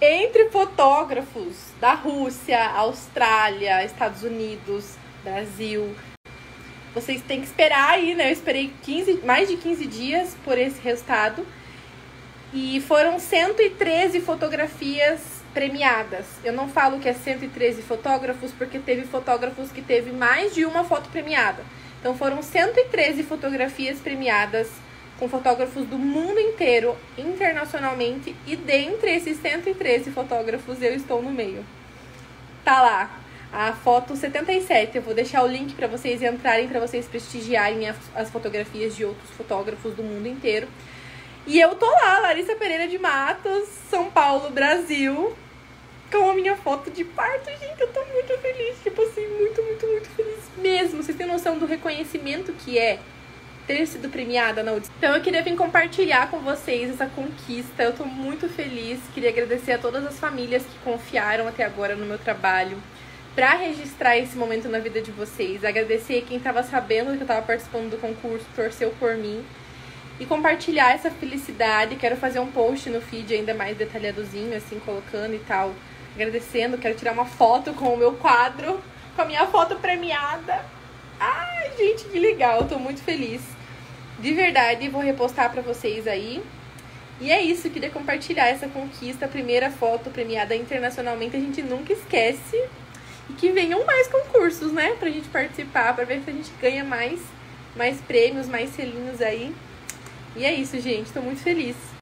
entre fotógrafos da Rússia, Austrália, Estados Unidos, Brasil. Vocês têm que esperar aí, né? Eu esperei 15, mais de 15 dias por esse resultado. E foram 113 fotografias premiadas. Eu não falo que é 113 fotógrafos porque teve fotógrafos que teve mais de uma foto premiada. Então foram 113 fotografias premiadas com fotógrafos do mundo inteiro, internacionalmente, e dentre esses 113 fotógrafos eu estou no meio. Tá lá, a foto 77. Eu vou deixar o link para vocês entrarem, para vocês prestigiarem as fotografias de outros fotógrafos do mundo inteiro. E eu tô lá, Larissa Pereira de Matos, São Paulo, Brasil, com a minha foto de parto, gente. Eu tô muito feliz, tipo assim, muito, muito, muito feliz mesmo. Vocês têm noção do reconhecimento que é ter sido premiada na audição. Então eu queria vir compartilhar com vocês essa conquista. Eu tô muito feliz. Queria agradecer a todas as famílias que confiaram até agora no meu trabalho para registrar esse momento na vida de vocês. Agradecer quem estava sabendo que eu estava participando do concurso, torceu por mim. E compartilhar essa felicidade. Quero fazer um post no feed ainda mais detalhadozinho, assim, colocando e tal. Agradecendo. Quero tirar uma foto com o meu quadro, com a minha foto premiada. Ai, gente, que legal. Tô muito feliz. De verdade, vou repostar para vocês aí. E é isso, queria compartilhar essa conquista, a primeira foto premiada internacionalmente, a gente nunca esquece. E que venham mais concursos, né, pra gente participar, pra ver se a gente ganha mais, mais prêmios, mais selinhos aí. E é isso, gente, tô muito feliz.